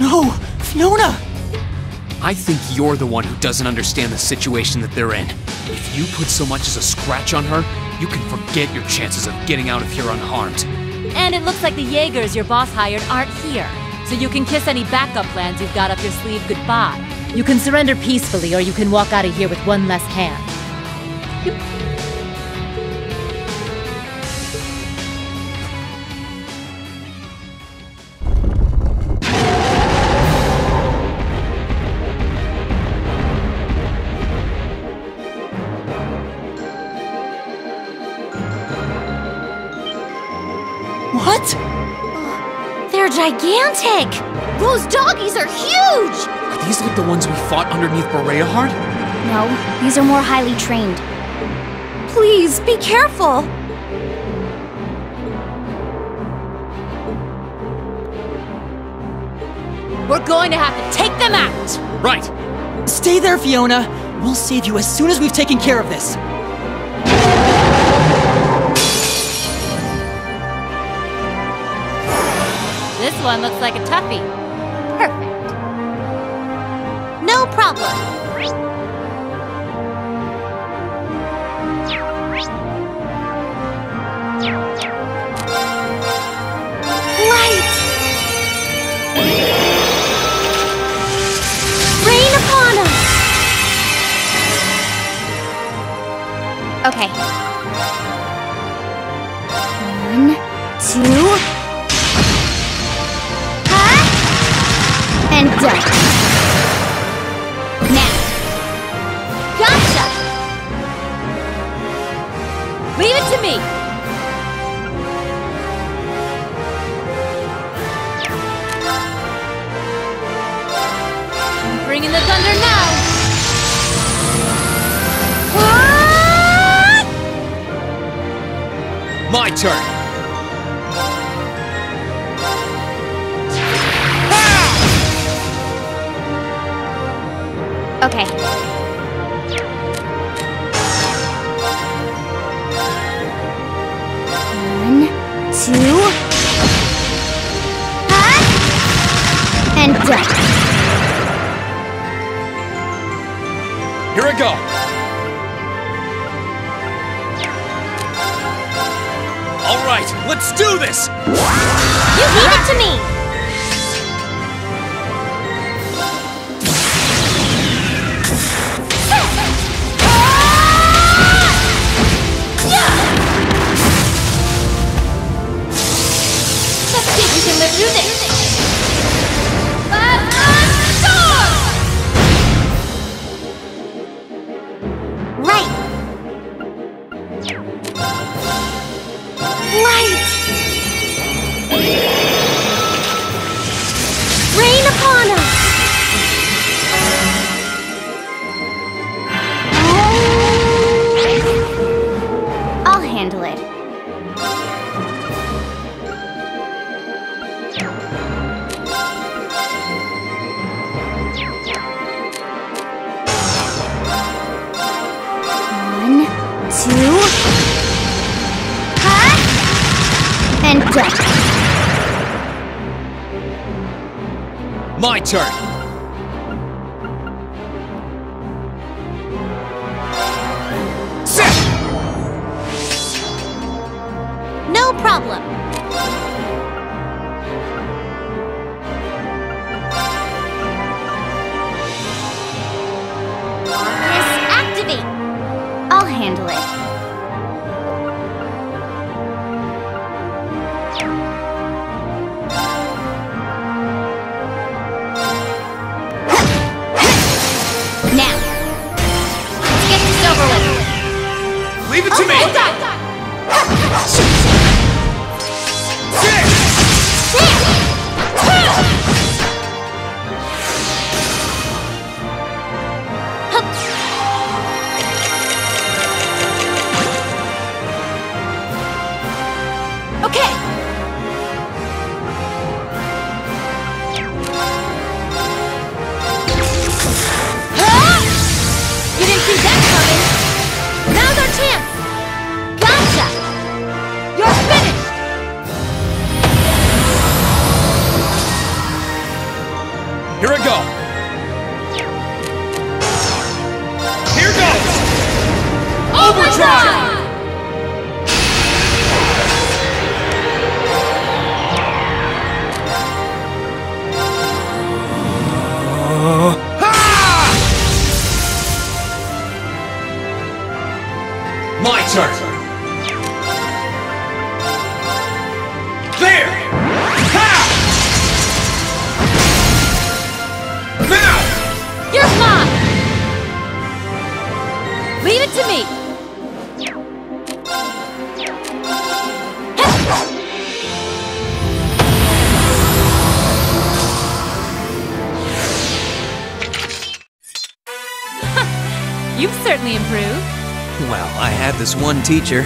No! Fiona! I think you're the one who doesn't understand the situation that they're in. If you put so much as a scratch on her, you can forget your chances of getting out of here unharmed. And it looks like the Jaegers your boss hired aren't here. So you can kiss any backup plans you've got up your sleeve goodbye. You can surrender peacefully, or you can walk out of here with one less hand. What? They're gigantic! Those doggies are huge! Are these like the ones we fought underneath Bareahard? No, these are more highly trained. Please, be careful! We're going to have to take them out! Right! Stay there, Fiona! We'll save you as soon as we've taken care of this. One looks like a toughie. Perfect. No problem. Light! Rain upon us! Okay. One, two, And done. Now. Gotcha! Leave it to me! I'm bringing the thunder now! What? My turn! Okay. One, two. Huh? And done. Here I go! Alright, let's do this! You leave it to me! Light! Rain upon us! I'll handle it. One, two. Huh? My turn! Sit! No problem. This activate. I'll handle it. Here! Ha! Now! You're mine! Leave it to me! You've certainly improved. Well, I had this one teacher.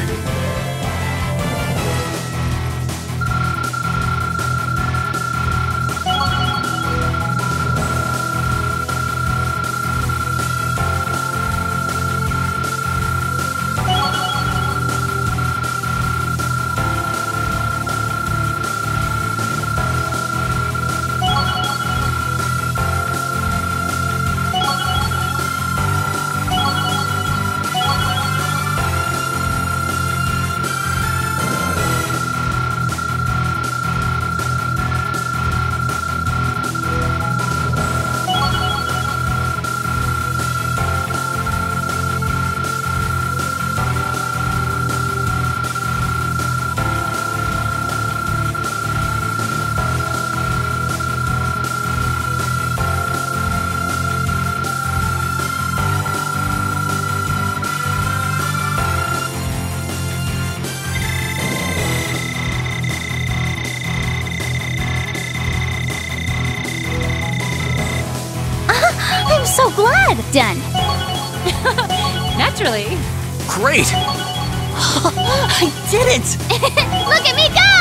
So glad! Done. Naturally. Great! I did it! Look at me go!